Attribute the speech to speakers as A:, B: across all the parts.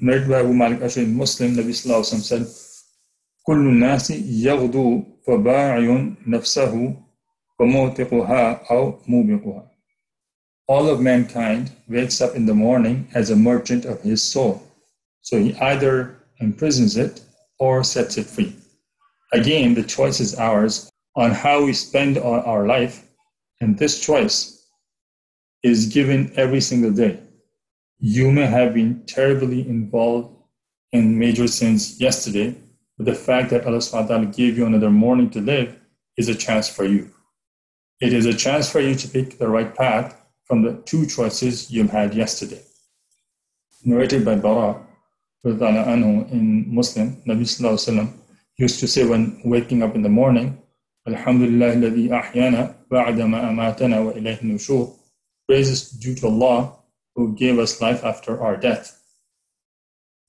A: narrated by Abu Malik Ashari Muslim, Nabi Sallallahu Alaihi Wasallam said, كل الناس يغدو فباعي نفسه وموثقها أو موبقها. All of mankind wakes up in the morning as a merchant of his soul. So he either imprisons it or sets it free. Again, the choice is ours on how we spend our life, and this choice is given every single day. You may have been terribly involved in major sins yesterday, but the fact that Allah subhanahu gave you another morning to live is a chance for you. It is a chance for you to pick the right path from the two choices you had yesterday. Narrated by Bara anhu in Muslim, Nabi Sallallahu used to say when waking up in the morning, Alhamdulillah alladhi ahyana ba'da ma amatana wa ilayhi. Praises due to Allah who gave us life after our death.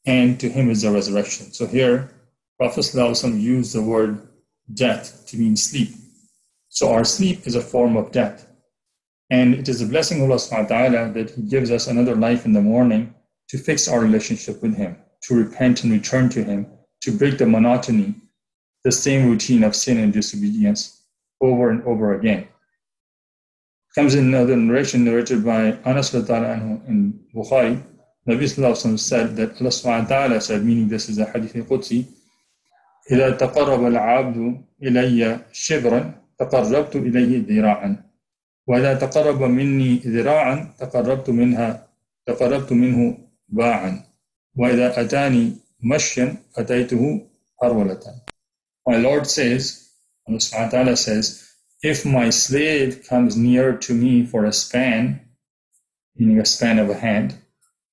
A: And to him is the resurrection. So here, Prophet used the word death to mean sleep. So our sleep is a form of death. And it is a blessing of Allah subhanahu wa ta'ala that He gives us another life in the morning to fix our relationship with Him, to repent and return to Him, to break the monotony, the same routine of sin and disobedience over and over again Comes in another narration narrated by Anas anhu in Bukhari. Nabi Sallallahu said that Allah subhanahu wa ta'ala said, meaning this is a hadith Qudsi, إذا تقرب العبد إلي شبرا تقربت إليه ذراعا وإذا تقرب مني ذراعا تقربت منها تقربت منه باعا وإذا أتاني مشيا أتيته هرولة My Lord says, Allah subhanahu wa ta'ala says, if my slave comes near to me for a span, meaning a span of a hand,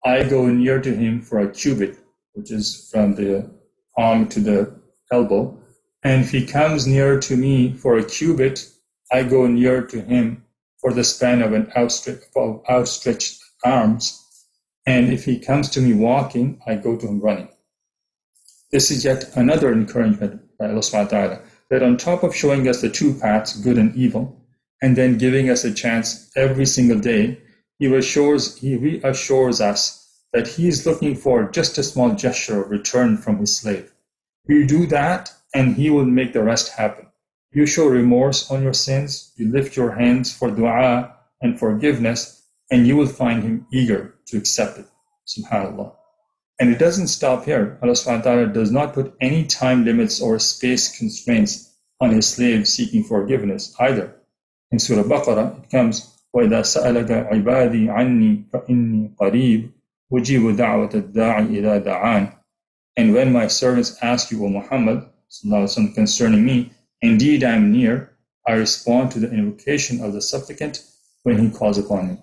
A: I go near to him for a cubit, which is from the palm to the elbow. And if he comes near to me for a cubit, I go near to him for the span of an outstretched, of outstretched arms. And if he comes to me walking, I go to him running. This is yet another encouragement by Allah subhanahu wa ta'ala, that on top of showing us the two paths, good and evil, and then giving us a chance every single day, he reassures, he reassures us that he is looking for just a small gesture of return from his slave. You do that, and he will make the rest happen. You show remorse on your sins, you lift your hands for dua and forgiveness, and you will find him eager to accept it. Subhanallah. And it doesn't stop here. Allah subhanahu wa ta'ala does not put any time limits or space constraints on his slave seeking forgiveness either. In Surah Baqarah, it comes, وَإِذَا سَأَلَكَ عِبَادِي عَنِّي فَإِنِّي قَرِيبٌ وَجِيبُ دَعْوَةَ الدَّاعِ إِذَا دَعَانِ And when my servants ask you, O Muhammad, concerning me, Indeed, I am near. I respond to the invocation of the supplicant when he calls upon me.